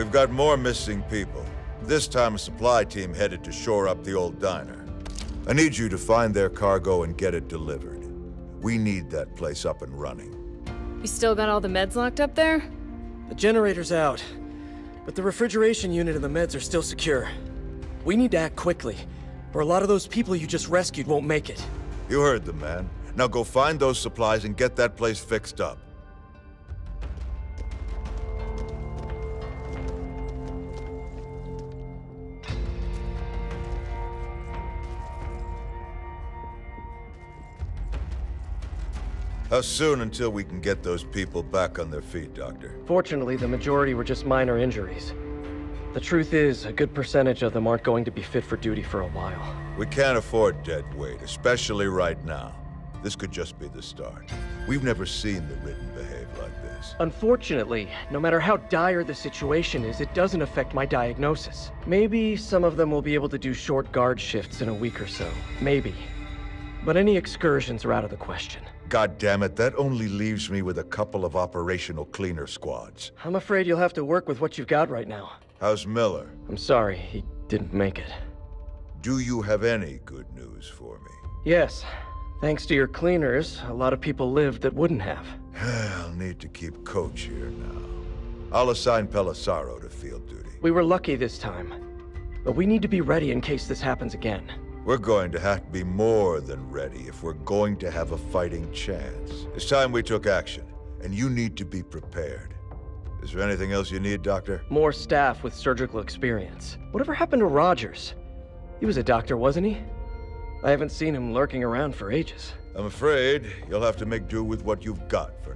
We've got more missing people. This time a supply team headed to shore up the old diner. I need you to find their cargo and get it delivered. We need that place up and running. You still got all the meds locked up there? The generator's out, but the refrigeration unit and the meds are still secure. We need to act quickly, or a lot of those people you just rescued won't make it. You heard the man. Now go find those supplies and get that place fixed up. How soon until we can get those people back on their feet, Doctor? Fortunately, the majority were just minor injuries. The truth is, a good percentage of them aren't going to be fit for duty for a while. We can't afford dead weight, especially right now. This could just be the start. We've never seen the Ridden behave like this. Unfortunately, no matter how dire the situation is, it doesn't affect my diagnosis. Maybe some of them will be able to do short guard shifts in a week or so. Maybe. But any excursions are out of the question. God damn it, that only leaves me with a couple of operational cleaner squads. I'm afraid you'll have to work with what you've got right now. How's Miller? I'm sorry, he didn't make it. Do you have any good news for me? Yes. Thanks to your cleaners, a lot of people lived that wouldn't have. I'll need to keep Coach here now. I'll assign Pelissaro to field duty. We were lucky this time. But we need to be ready in case this happens again. We're going to have to be more than ready if we're going to have a fighting chance. It's time we took action, and you need to be prepared. Is there anything else you need, Doctor? More staff with surgical experience. Whatever happened to Rogers? He was a doctor, wasn't he? I haven't seen him lurking around for ages. I'm afraid you'll have to make do with what you've got for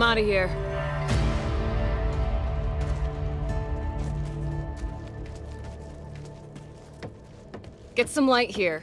I'm out of here. Get some light here.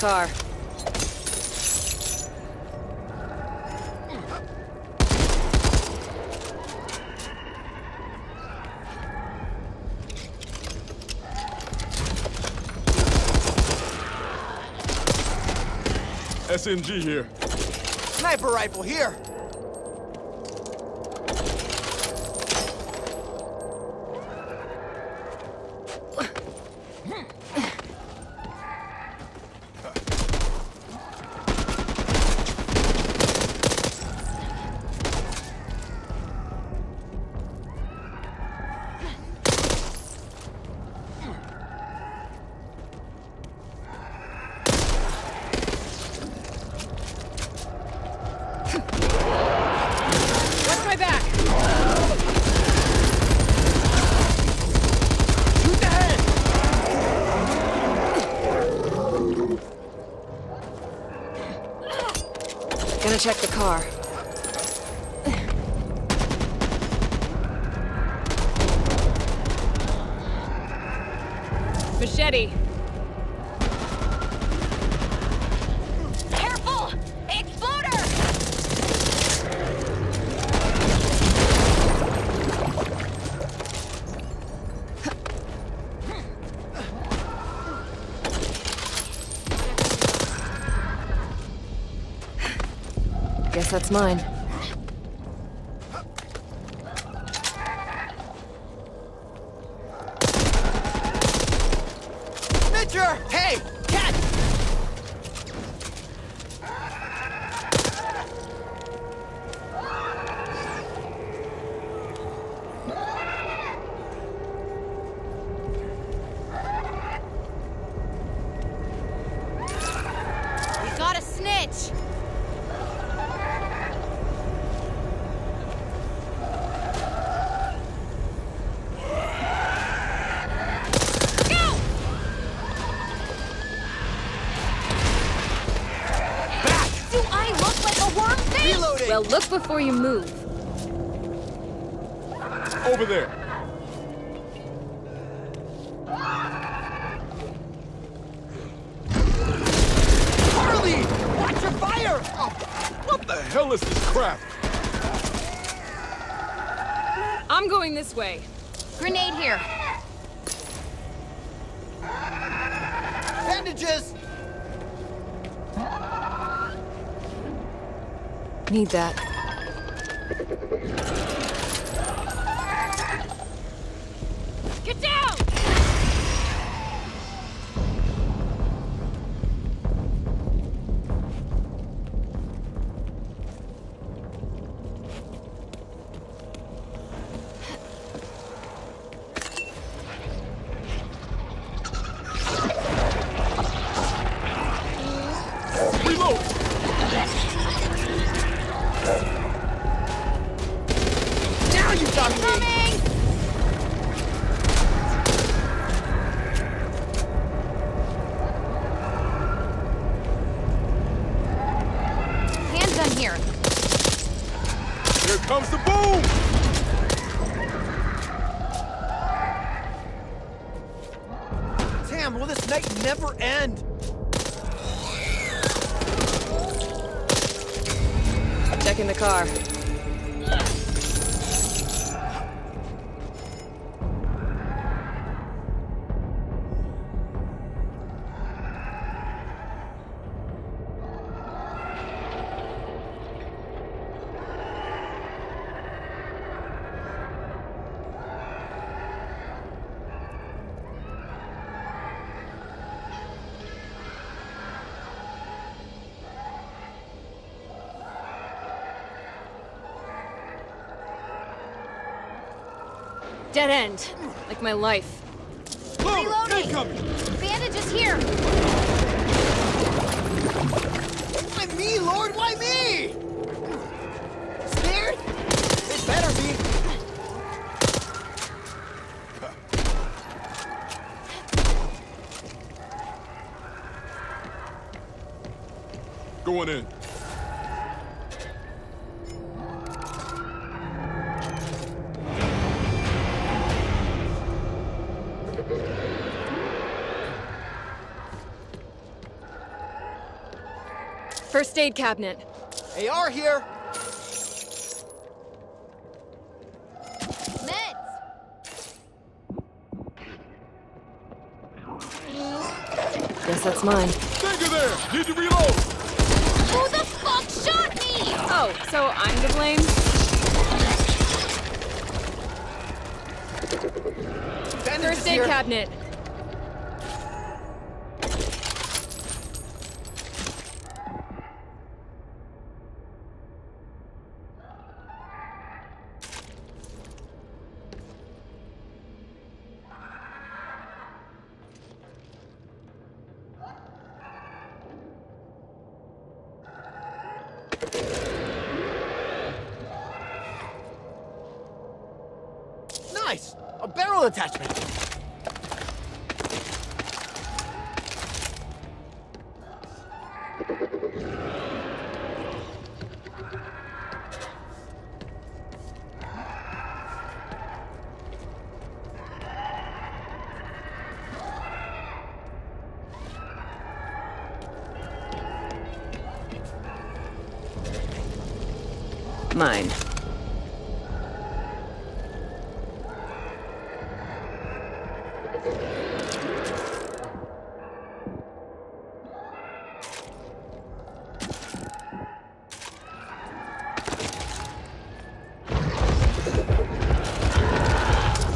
Car. SMG here. Sniper rifle here! Watch my back! Shoot the head! Gonna check the car. Guess that's mine. Snitcher! Hey! Catch! We got a snitch! Face? Well, look before you move. Over there. Harley! Watch your fire! Oh, what the hell is this crap? I'm going this way. Grenade here. Bandages! Need that. Dead end. Like my life. Load! Reloading! Incoming! Bandages here. Why me, Lord? Why me? Scared? It better be. Going in. First aid cabinet. AR here. Meds. Guess that's mine. Stinger there! Need to reload! Who the fuck shot me? Oh, so I'm to blame? Bandages First aid here. cabinet. Mine.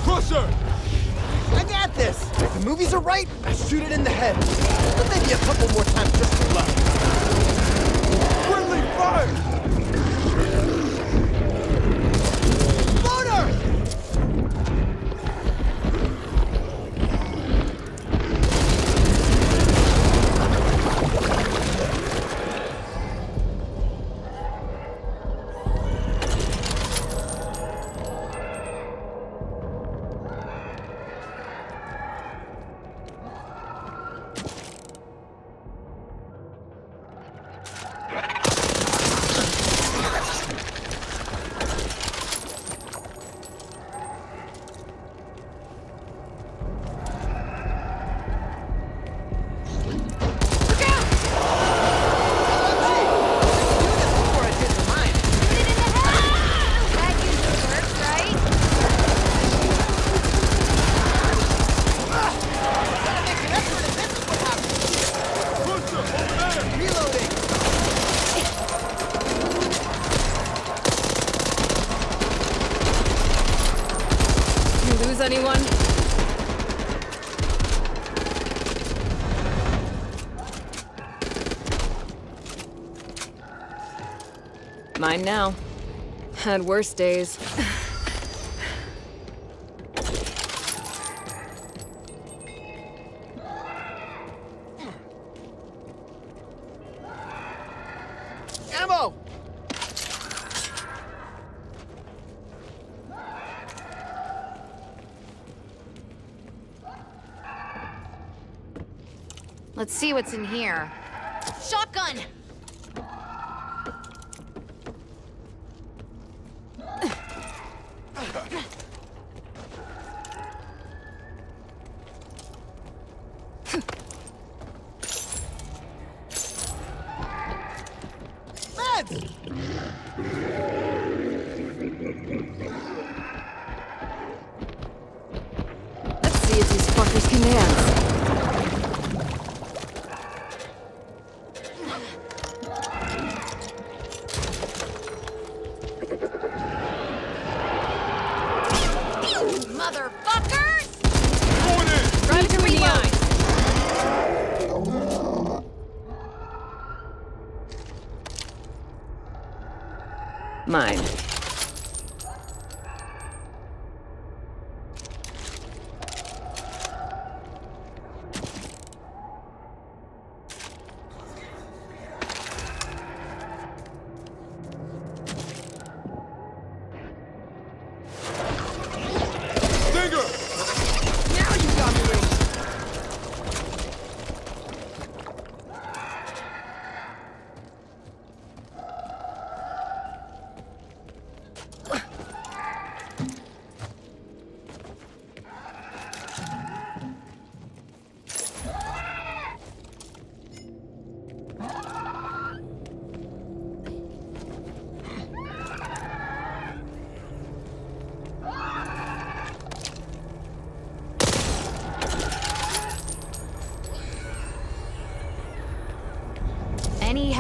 Crusher! I got this. If the movies are right, I shoot it in the head. But maybe a couple more times just for luck. Friendly fire! Mine now. Had worse days. Ammo! Let's see what's in here.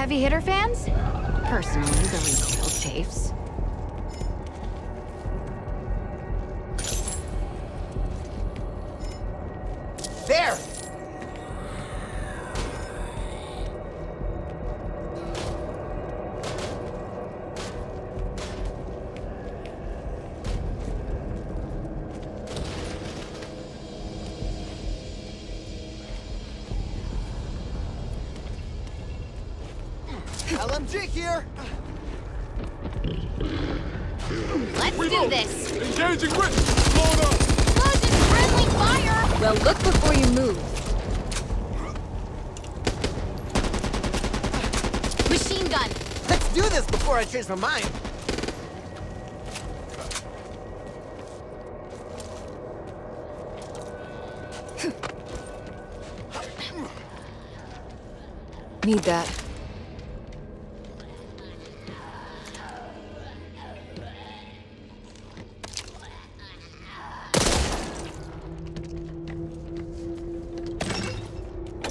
Heavy hitter fans? Personally, the recoil chafes. LMG here! Let's do this! Engaging witness! Blown up! Closing friendly fire! Well, look before you move. Machine gun! Let's do this before I change my mind. Need that.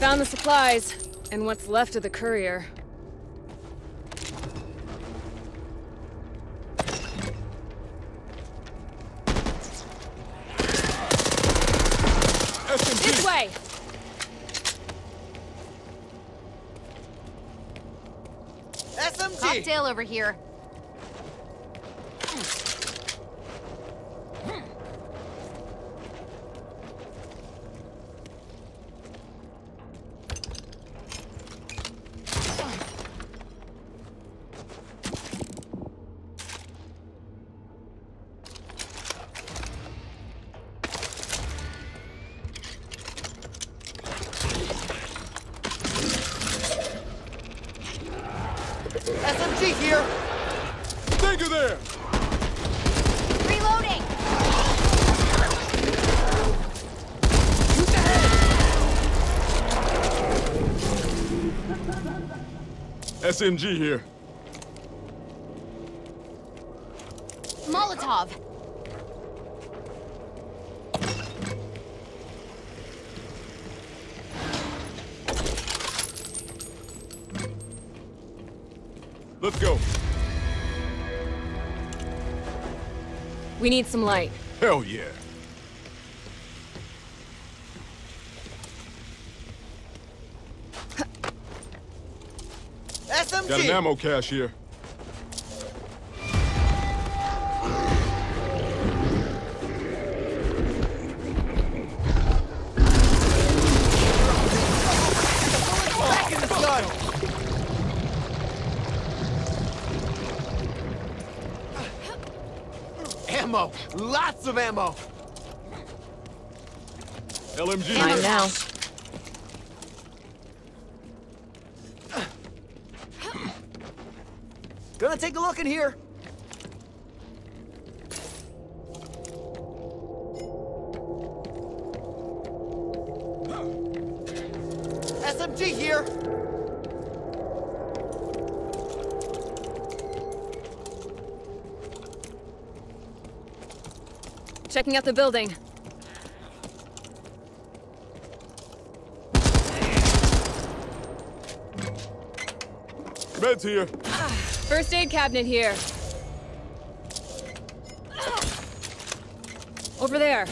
Found the supplies, and what's left of the courier. This way! SMG! Cocktail over here. SMG here! Stinger there! Reloading! SMG here. Molotov! Let's go. We need some light. Hell yeah. SMG! Got an ammo cache here. Back in the gun! Ammo! Lots of ammo! LMG. Mine now. Gonna take a look in here. SMG here. Checking out the building. Meds here. First aid cabinet here. Over there.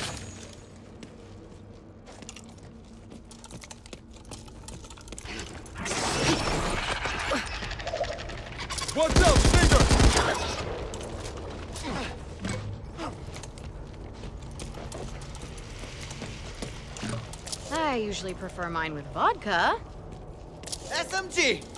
Watch out, Stinger! I usually prefer mine with vodka. SMG.